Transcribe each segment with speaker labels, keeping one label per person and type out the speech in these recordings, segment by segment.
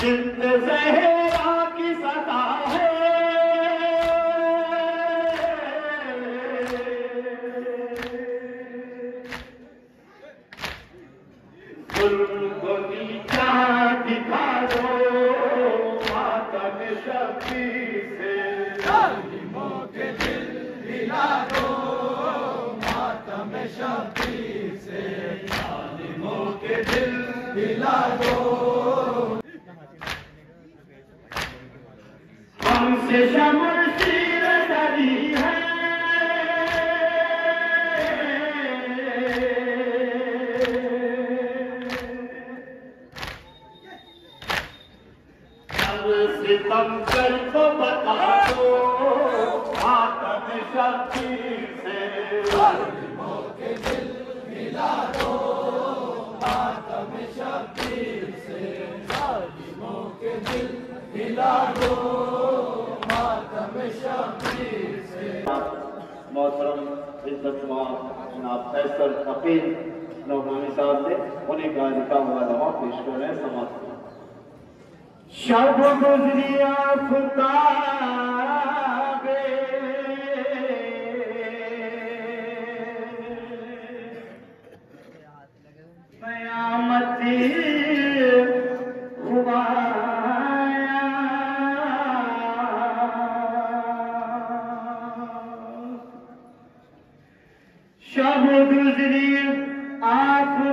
Speaker 1: Give the Seja mais मोहतरम इज़्ज़त जनाब फैसल फकीर नौमानी साहब ने उन्हें गाने का मुकदमा पेश कर रहे हैं, समाप्त। शब गुजरिया खुदा। Şah Ordu Özel'in Afur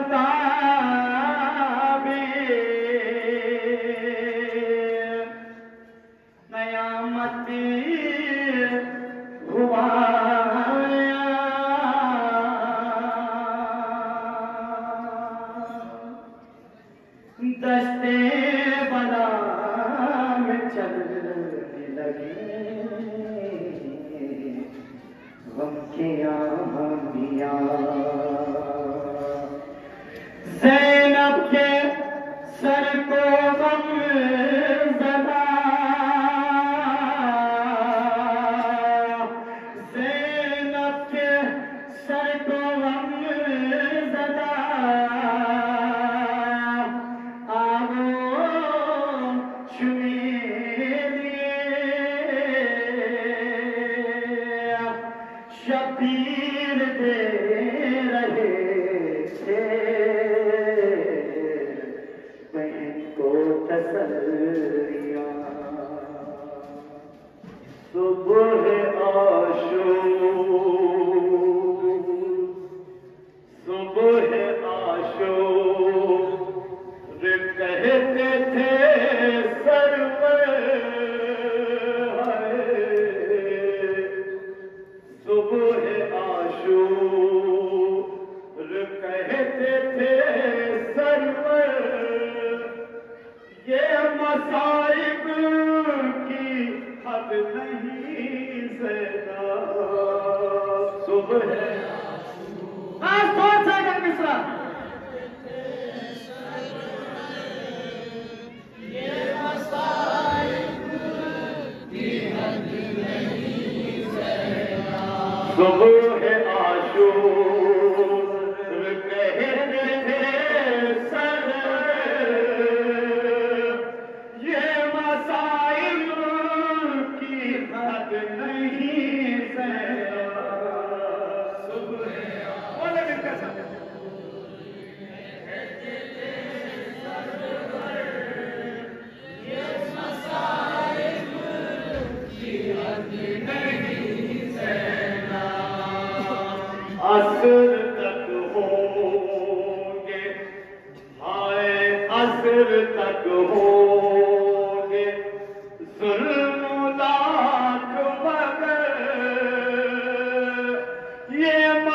Speaker 1: good.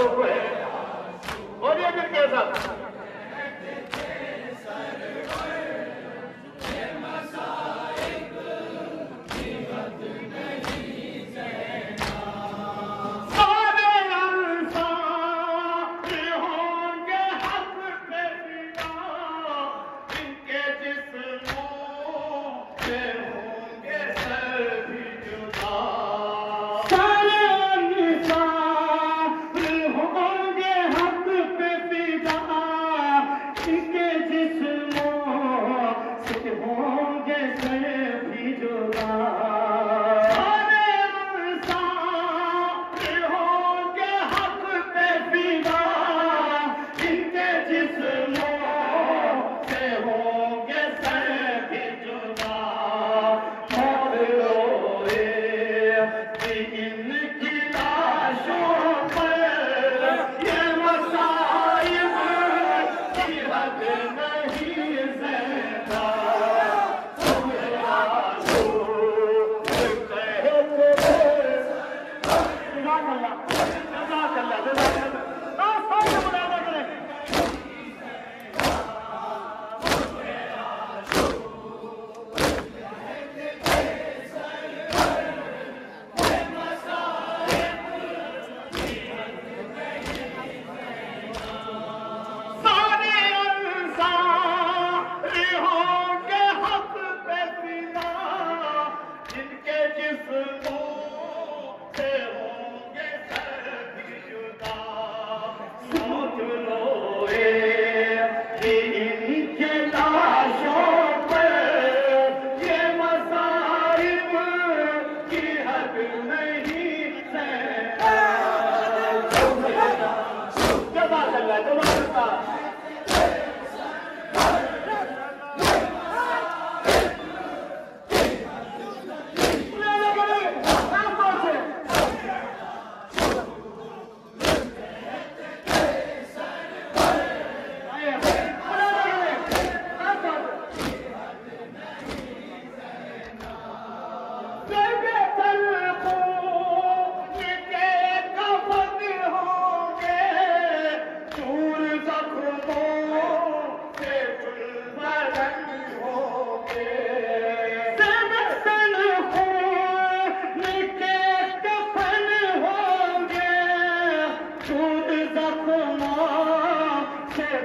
Speaker 1: so good.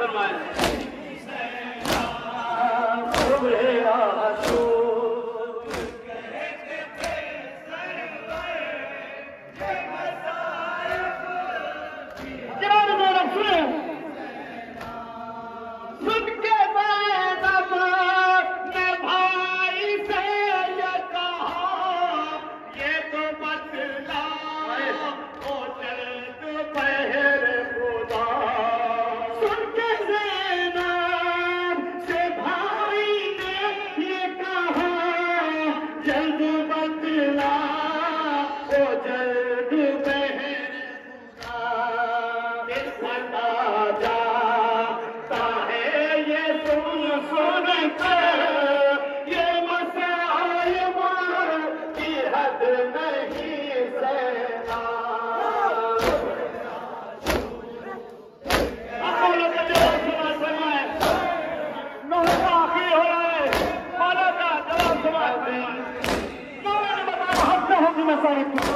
Speaker 1: फरमाए наперед.